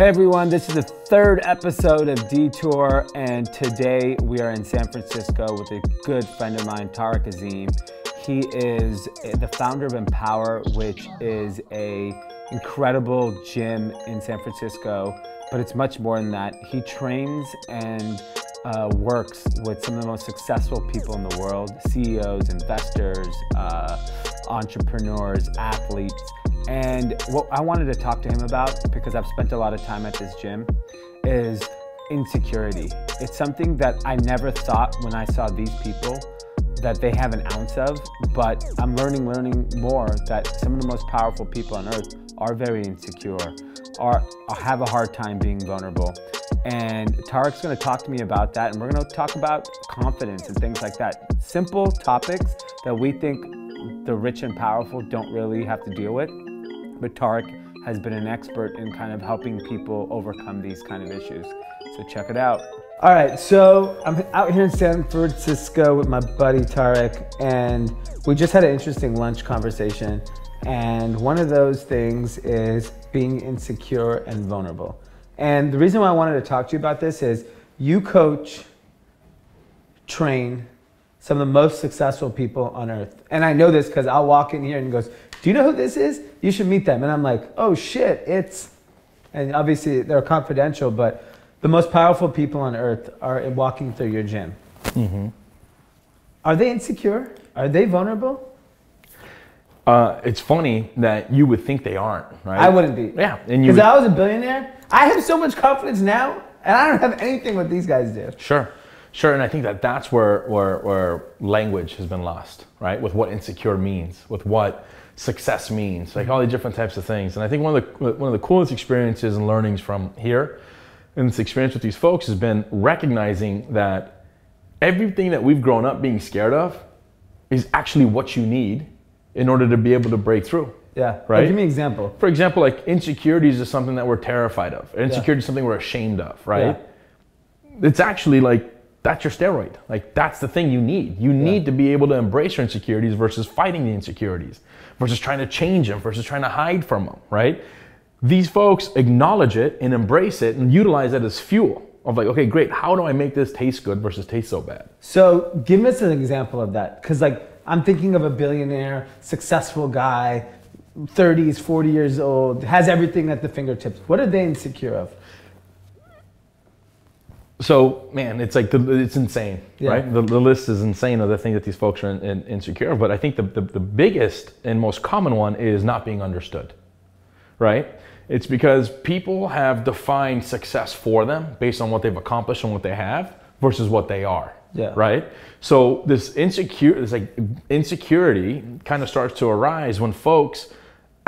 Hey everyone, this is the third episode of Deetour, and today we are in San Francisco with a good friend of mine, Tareq Azim. He is the founder of Empower, which is a incredible gym in San Francisco, but it's much more than that. He trains and uh, works with some of the most successful people in the world CEOs, investors, uh, entrepreneurs, athletes. And what I wanted to talk to him about, because I've spent a lot of time at this gym, is insecurity. It's something that I never thought when I saw these people that they have an ounce of, but I'm learning, learning more that some of the most powerful people on earth are very insecure, are, have a hard time being vulnerable. And Tareq's gonna talk to me about that, and we're gonna talk about confidence and things like that. Simple topics that we think the rich and powerful don't really have to deal with. But Tareq has been an expert in kind of helping people overcome these kind of issues. So check it out. All right, so I'm out here in San Francisco with my buddy Tareq, and we just had an interesting lunch conversation. And one of those things is being insecure and vulnerable. And the reason why I wanted to talk to you about this is you coach, train some of the most successful people on earth. And I know this because I'll walk in here and he goes, Do you know who this is? You should meet them. And I'm like, Oh shit, it's, and obviously they're confidential, but the most powerful people on earth are walking through your gym. Mm-hmm. Are they insecure? Are they vulnerable? Uh, it's funny that you would think they aren't, right? I wouldn't be. Yeah, and you. Because I was a billionaire. I have so much confidence now, and I don't have anything what these guys do. Sure, sure, and I think that that's where where where language has been lost, right? With what insecure means, with what success means, like all these different types of things. And I think one of the one of the coolest experiences and learnings from here, and this experience with these folks, has been recognizing that everything that we've grown up being scared of is actually what you need in order to be able to break through. Yeah. Right. give me an example. For example, like insecurities is something that we're terrified of. Insecurity yeah. is something we're ashamed of, right? Yeah. It's actually like that's your steroid. Like that's the thing you need. You need yeah. to be able to embrace your insecurities versus fighting the insecurities, versus trying to change them, versus trying to hide from them, right? These folks acknowledge it and embrace it and utilize it as fuel of like, okay, great. How do I make this taste good versus taste so bad? So give us an example of that, because like I'm thinking of a billionaire, successful guy, 30s, 40 years old, has everything at the fingertips. What are they insecure of? So, man, it's like the, it's insane, yeah. right? The, the, list is insane of the things that these folks are in, in, insecure of. But I think the, the, the biggest and most common one is not being understood, right? It's because people have defined success for them based on what they've accomplished and what they have versus what they are. Yeah. Right. So this insecure, this like insecurity, kind of starts to arise when folks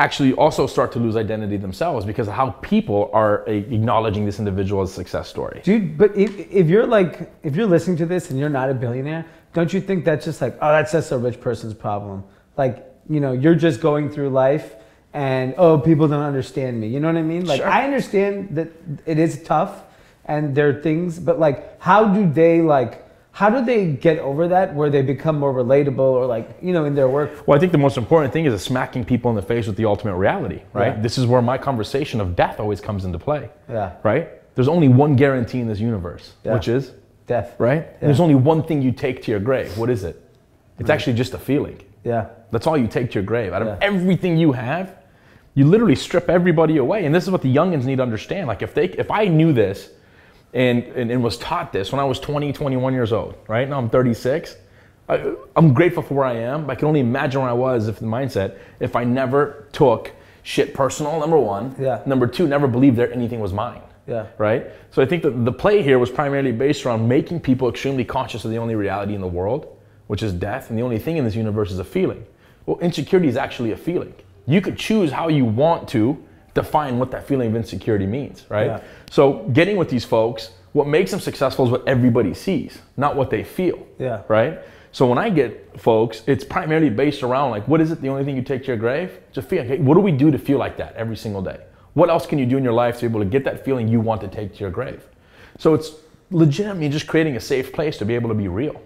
actually also start to lose identity themselves because of how people are acknowledging this individual as a success story. Dude, but if, if you're like, if you're listening to this and you're not a billionaire, don't you think that's just like, oh, that's just a rich person's problem? Like, you know, you're just going through life and, oh, people don't understand me. You know what I mean? Like, sure. I understand that it is tough and there are things, but like, how do they like, how do they get over that where they become more relatable or like you know in their work? Well i think the most important thing is smacking people in the face with the ultimate reality right? Yeah. this is where my conversation of death always comes into play yeah. right? There's only one guarantee in this universe yeah. which is death. right? Yeah. there's only one thing you take to your grave. What is it? It's right. actually just a feeling. Yeah. That's all you take to your grave. Out of everything you have you literally strip everybody away. And this is what the youngins need to understand. Like if they if i knew this and, and, and was taught this when I was 20, 21 years old, right? Now I'm 36. I, am grateful for where I am, but I can only imagine where I was if the mindset if I never took shit personal, number one. Yeah. Number two, never believed that anything was mine. Yeah. Right? So I think that the play here was primarily based around making people extremely conscious of the only reality in the world, which is death, and the only thing in this universe is a feeling. Well, insecurity is actually a feeling. You could choose how you want to define what that feeling of insecurity means, right? Yeah. So getting with these folks, what makes them successful is what everybody sees, not what they feel. Yeah. Right? So when I get folks, it's primarily based around like, what is it the only thing you take to your grave? Just feel. Okay, what do we do to feel like that every single day? What else can you do in your life to be able to get that feeling you want to take to your grave? So it's legitimately just creating a safe place to be able to be real.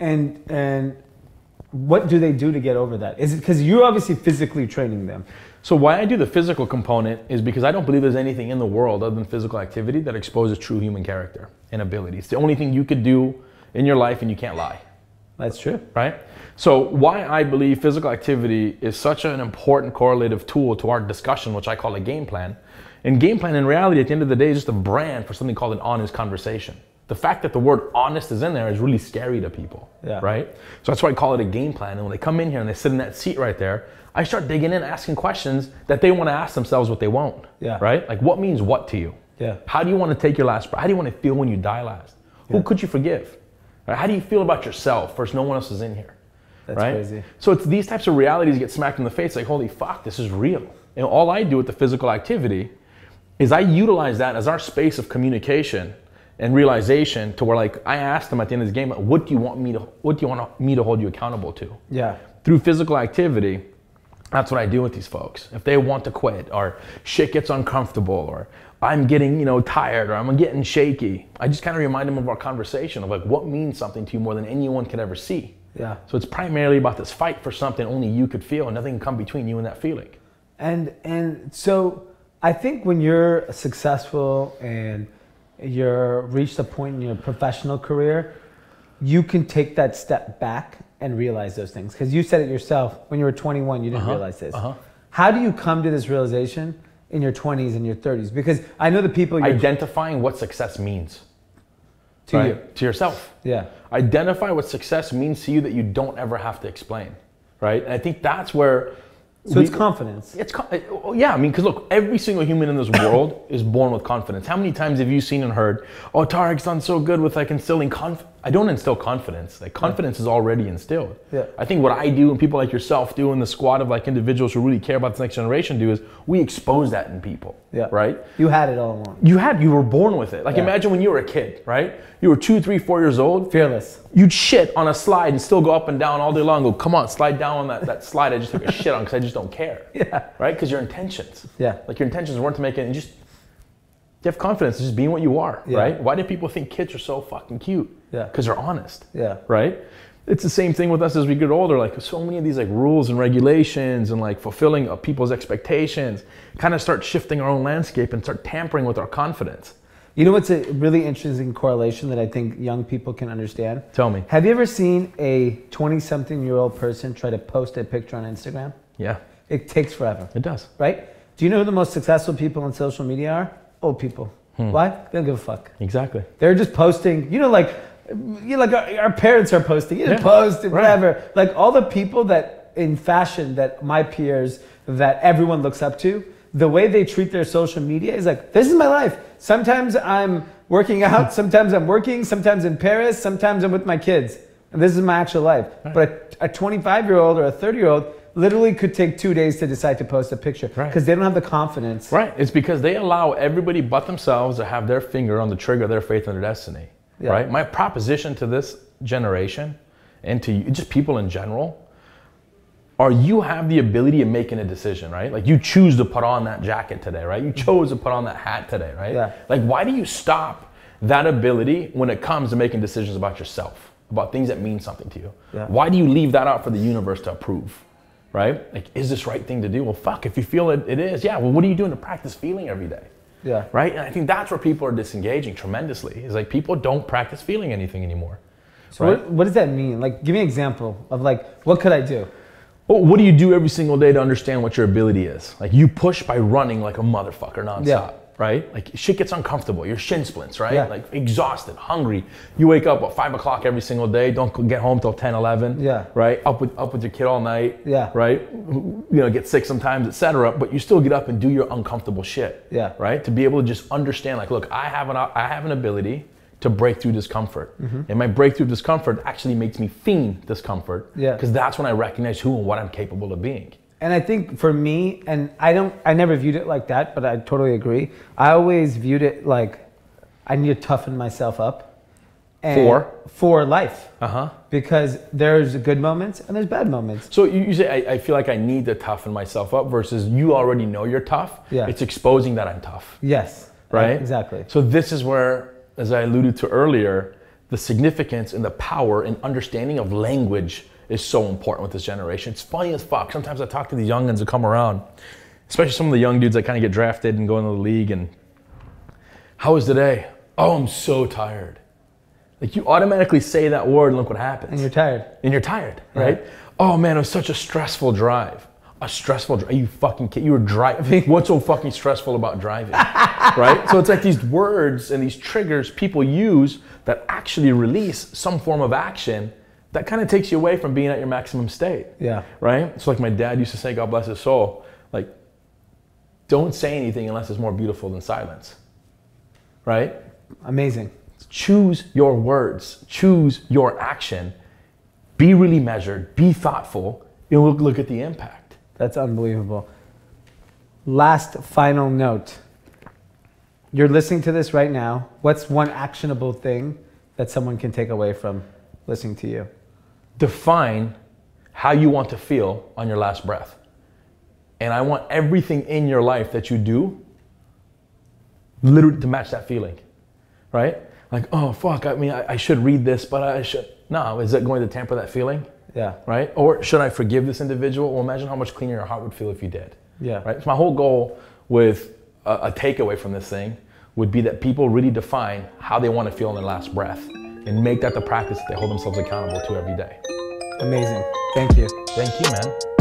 And and what do they do to get over that? Is it because you're obviously physically training them? So why I do the physical component is because I don't believe there's anything in the world other than physical activity that exposes true human character and ability. It's the only thing you could do in your life and you can't lie. That's true. Right? So why I believe physical activity is such an important correlative tool to our discussion, which I call a game plan. And game plan in reality at the end of the day is just a brand for something called an honest conversation. The fact that the word honest is in there is really scary to people. Yeah. Right? So that's why I call it a game plan. And when they come in here and they sit in that seat right there, I start digging in, asking questions that they want to ask themselves what they won't. Yeah. Right? Like what means what to you? Yeah. How do you want to take your last breath? How do you want to feel when you die last? Who could you forgive? Right? How do you feel about yourself first? no one else is in here? That's right? crazy. So it's these types of realities get smacked in the face like, holy fuck, this is real. And all I do with the physical activity is I utilize that as our space of communication and realization to where like I asked them at the end of the game, what do you want me to what do you want me to hold you accountable to? Yeah. Through physical activity, that's what I do with these folks. If they want to quit or shit gets uncomfortable or I'm getting, you know, tired or I'm getting shaky, I just kind of remind them of our conversation of like what means something to you more than anyone could ever see. Yeah. So it's primarily about this fight for something only you could feel and nothing can come between you and that feeling. And and so I think when you're successful and you're reached a point in your professional career, you can take that step back and realize those things. Because you said it yourself when you were 21, you didn't Uh-huh, realize this. uh-huh. How do you come to this realization in your 20s and your 30s? Because I know the people you're Identifying what success means to right? you. to yourself. Yeah. Identify what success means to you that you don't ever have to explain, right? And I think that's where So we- it's confidence. It's oh, yeah, I mean, because look, every single human in this world is born with confidence. How many times have you seen and heard, "Oh, Tareq's done so good with like instilling conf"? I don't instill confidence. Like confidence is already instilled. Yeah. I think what I do and people like yourself do, and the squad of like individuals who really care about this next generation do, is we expose that in people. Yeah. Right. You had it all along. You had, you were born with it. Like Yeah. imagine when you were a kid, right? You were two, three, four years old Fearless. you'd shit on a slide and still go up and down all day long. Go, come on, slide down on that, that slide I just took a shit on because I just don't care. Yeah. Right? Because your intentions. Yeah. Like your intentions weren't to make it and just you have confidence, just being what you are, Yeah. right? Why do people think kids are so fucking cute? Yeah. Because they're honest. Yeah. Right? It's the same thing with us as we get older. Like so many of these like rules and regulations and like fulfilling of people's expectations kind of start shifting our own landscape and start tampering with our confidence. You know what's a really interesting correlation that I think young people can understand? Tell me. Have you ever seen a 20 something year old person try to post a picture on Instagram? Yeah, It takes forever, it does. right? Do you know who the most successful people on social media are? Old people. Hmm. Why? They don't give a fuck. Exactly. They're just posting, you know, like, you know, like our, our parents are posting, you Yeah, post right. whatever. Like all the people that in fashion that my peers, that everyone looks up to, the way they treat their social media is like, this is my life. Sometimes I'm working out, sometimes I'm working, sometimes in Paris, sometimes I'm with my kids. And this is my actual life. But a 25 year old or a 30 year old literally could take two days to decide to post a picture because Right. they don't have the confidence. Right. It's because they allow everybody but themselves to have their finger on the trigger of their faith and their destiny. Yeah. Right. My proposition to this generation and to just people in general are you have the ability of making a decision, right? Like you choose to put on that jacket today, right? You mm-hmm. chose to put on that hat today, right? Yeah. Like why do you stop that ability when it comes to making decisions about yourself, about things that mean something to you? Yeah. Why do you leave that out for the universe to approve? Right? Like, is this right thing to do? Well, fuck, if you feel it, it is. Yeah, well, what are you doing to practice feeling every day? Yeah. Right? And I think that's where people are disengaging tremendously. Is like people don't practice feeling anything anymore. So right? what, what does that mean? Like, give me an example of like, what could I do? Well, what do you do every single day to understand what your ability is? Like you push by running like a motherfucker nonstop, Yeah. Right? Like shit gets uncomfortable. Your shin splints, right? Yeah. Like exhausted, hungry. You wake up at five o'clock every single day. Don't get home till 10, 11. Yeah. Right? Up with up with your kid all night. Yeah. Right? You know, get sick sometimes, etc. But you still get up and do your uncomfortable shit. Yeah. Right? To be able to just understand, like, look, I have an I have an ability to break through discomfort. Mm-hmm. And my breakthrough discomfort actually makes me fiend discomfort. Yeah. Because that's when I recognize who and what I'm capable of being. And I think for me, and I don't, I never viewed it like that, but I totally agree. I always viewed it like I need to toughen myself up. and- For? For life. Uh huh. Because there's good moments and there's bad moments. So you, you say, I, I feel like I need to toughen myself up versus you already know you're tough. Yeah. It's exposing that I'm tough. Yes. Right? Exactly. So this is where, as I alluded to earlier, the significance and the power and understanding of language is so important with this generation. It's funny as fuck. Sometimes I talk to these youngins that come around especially some of the young dudes that kind of get drafted and go into the league and how was today? Oh, I'm so tired. Like you automatically say that word and look what happens. And you're tired. And you're tired, right? Oh man, it was such a stressful drive. A stressful drive. Are you fucking kid. You were driving. What's so fucking stressful about driving? right? So it's like these words and these triggers people use that actually release some form of action that kind of takes you away from being at your maximum state. Yeah. Right? So like my dad used to say, God bless his soul, like, don't say anything unless it's more beautiful than silence. Right? Amazing. Choose your words, choose your action, be really measured, be thoughtful, and look, look at the impact. That's unbelievable. Last final note. You're listening to this right now. What's one actionable thing that someone can take away from listening to you? Define how you want to feel on your last breath. And I want everything in your life that you do literally to match that feeling, right? Like, oh, fuck, I mean, I, I should read this, but I should. No, is it going to tamper that feeling? Yeah. Right? Or should I forgive this individual? Well, imagine how much cleaner your heart would feel if you did. Yeah. Right? So my whole goal with a, a takeaway from this thing would be that people really define how they want to feel in their last breath and make that the practice that they hold themselves accountable to every day. Amazing. Thank you. Thank you, man.